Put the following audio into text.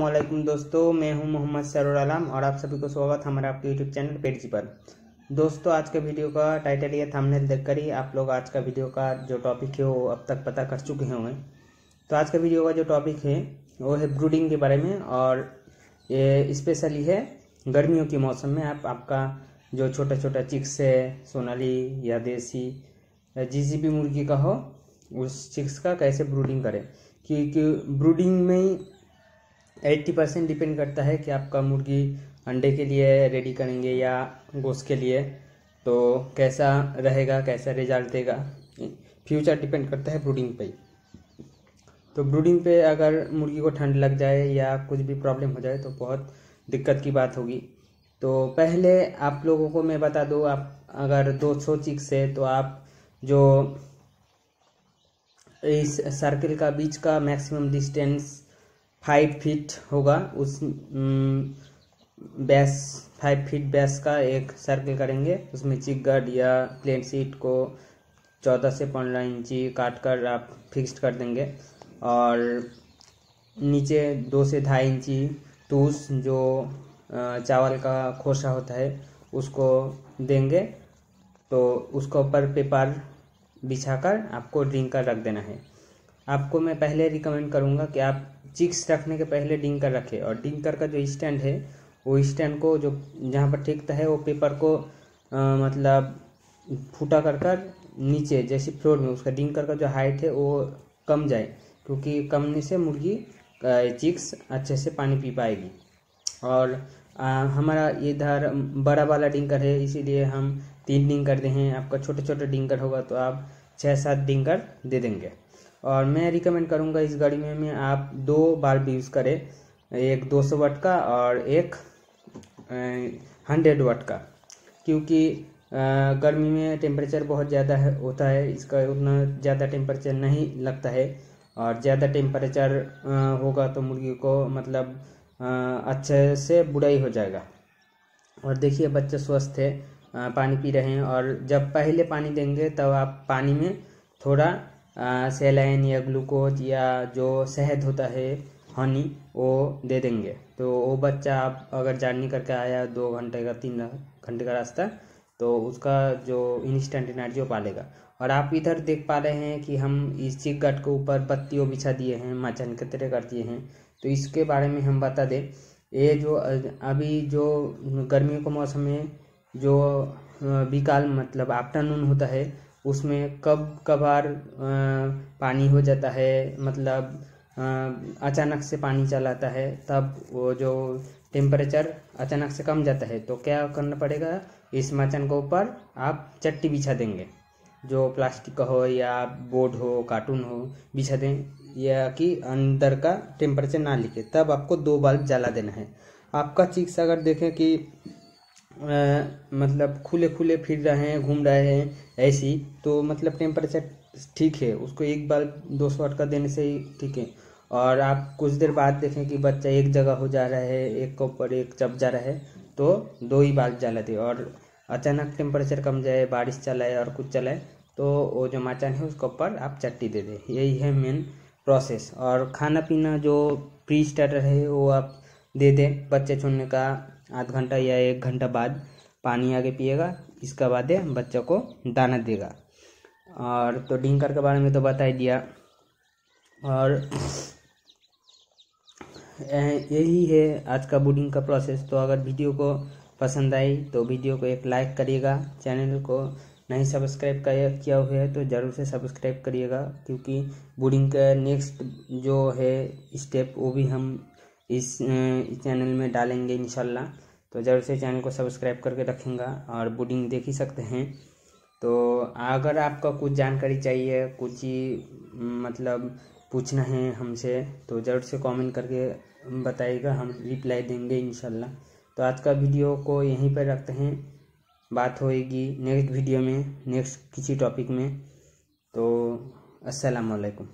वालेकुम दोस्तों, मैं हूँ मोहम्मद सरोर आलम और आप सभी को स्वागत हमारे आपके यूट्यूब चैनल पेडजी पर। दोस्तों, आज के वीडियो का टाइटल या थंबनेल देखकर ही आप लोग आज का वीडियो का जो टॉपिक है वो अब तक पता कर चुके होंगे। तो आज का वीडियो का जो टॉपिक है, वो है ब्रूडिंग के बारे में और ये स्पेशली है गर्मियों के मौसम में। आप, आपका जो छोटा छोटा चिक्स है, सोनाली या देसी जिस भी मुर्गी का हो, उस चिक्स का कैसे ब्रूडिंग करें? क्योंकि ब्रूडिंग में एट्टी परसेंट डिपेंड करता है कि आपका मुर्गी अंडे के लिए रेडी करेंगे या गोश्त के लिए। तो कैसा रहेगा, कैसा रिज़ल्ट देगा, फ्यूचर डिपेंड करता है ब्रूडिंग पे। तो ब्रूडिंग पे अगर मुर्गी को ठंड लग जाए या कुछ भी प्रॉब्लम हो जाए तो बहुत दिक्कत की बात होगी। तो पहले आप लोगों को मैं बता दूँ, आप अगर दो सौ चिक्स है तो आप जो इस सर्किल का बीच का मैक्सिमम डिस्टेंस फाइव फीट होगा, उस बेस, फाइव फीट बेस का एक सर्कल करेंगे। उसमें चिक या प्लेन सीट को चौदह से पंद्रह इंची काट कर आप फिक्स्ड कर देंगे। और नीचे दो से ढाई इंची टूस जो चावल का खोसा होता है, उसको देंगे। तो उसके ऊपर पेपर बिछाकर आपको ड्रिंक कर रख देना है। आपको मैं पहले रिकमेंड करूँगा कि आप चिक्स रखने के पहले डिंकर रखे। और डिंकर का जो स्टैंड है वो स्टैंड को जो जहाँ पर टिकता है वो पेपर को आ, मतलब फूटा कर कर नीचे जैसे फ्लोर में उसका डिंकर का जो हाइट है वो कम जाए क्योंकि कमने से मुर्गी चिक्स अच्छे से पानी पी पाएगी। और आ, हमारा इधर बड़ा वाला डिंकर है इसीलिए हम तीन डिंकर दे हैं। आपका छोटे छोटे डिंकर होगा तो आप छः सात डिंकर दे देंगे। और मैं रिकमेंड करूँगा इस गाड़ी में, मैं आप दो बार भी यूज़ करें। एक 200 वाट का और एक हंड्रेड वाट का। क्योंकि गर्मी में टेम्परेचर बहुत ज़्यादा है, होता है, इसका उतना ज़्यादा टेम्परेचर नहीं लगता है। और ज़्यादा टेम्परेचर होगा तो मुर्गी को मतलब अच्छे से बुराई हो जाएगा। और देखिए, बच्चे स्वस्थ है पानी पी रहे हैं। और जब पहले पानी देंगे, तब तो आप पानी में थोड़ा सेलाइन या ग्लूकोज या जो शहद होता है हनी वो दे देंगे। तो वो बच्चा आप अगर जर्नी करके आया दो घंटे का, तीन घंटे का रास्ता तो उसका जो इंस्टेंट एनर्जी वो पालेगा। और आप इधर देख पा रहे हैं कि हम इस चिक गट के ऊपर बत्तियों बिछा दिए हैं, मचन के तरह कर दिए हैं। तो इसके बारे में हम बता दें, ये जो, अभी जो गर्मियों के मौसम में जो विकाल मतलब आफ्टरनून होता है उसमें कब कभार पानी हो जाता है मतलब अचानक से पानी चल आता है, तब वो जो टेम्परेचर अचानक से कम जाता है तो क्या करना पड़ेगा? इस मचान के ऊपर आप चट्टी बिछा देंगे। जो प्लास्टिक का हो या बोर्ड हो कार्टून हो, बिछा दें, या कि अंदर का टेम्परेचर ना लिखे, तब आपको दो बल्ब जला देना है। आपका चिक्स अगर देखें कि मतलब खुले खुले फिर रहे हैं, घूम रहे हैं, ऐसी। तो मतलब टेम्परेचर ठीक है, उसको एक बार दो सौ वाट का देने से ही ठीक है। और आप कुछ देर बाद देखें कि बच्चा एक जगह हो जा रहा है, एक के ऊपर एक चप जा रहा है तो दो ही बार जला दे। और अचानक टेम्परेचर कम जाए, बारिश चलाए और कुछ चलाए तो वो जो माचान है, उसके ऊपर आप चट्टी दे दें। यही है मेन प्रोसेस और खाना पीना जो प्री स्टार्टर है, वो आप दे दें बच्चे छोड़ने का। आध घंटा या एक घंटा बाद पानी आगे पिएगा, इसका बाद बच्चों को दाना देगा। और तो डिंकर के बारे में तो बता ही दिया। और यही है आज का बुडिंग का प्रोसेस। तो अगर वीडियो को पसंद आई तो वीडियो को एक लाइक करिएगा। चैनल को नहीं सब्सक्राइब किया हुआ है तो ज़रूर से सब्सक्राइब करिएगा, क्योंकि बुडिंग का नेक्स्ट जो है स्टेप, वो भी हम इस चैनल में डालेंगे इंशाल्लाह। तो ज़रूर से चैनल को सब्सक्राइब करके रखेंगे और बुडिंग देख ही सकते हैं। तो अगर आपका कुछ जानकारी चाहिए, कुछ ही मतलब पूछना है हमसे तो ज़रूर से कमेंट करके बताइएगा, हम रिप्लाई देंगे इंशाल्लाह। तो आज का वीडियो को यहीं पर रखते हैं। बात होएगी नेक्स्ट वीडियो में नेक्स्ट किसी टॉपिक में। तो अस्सलाम वालेकुम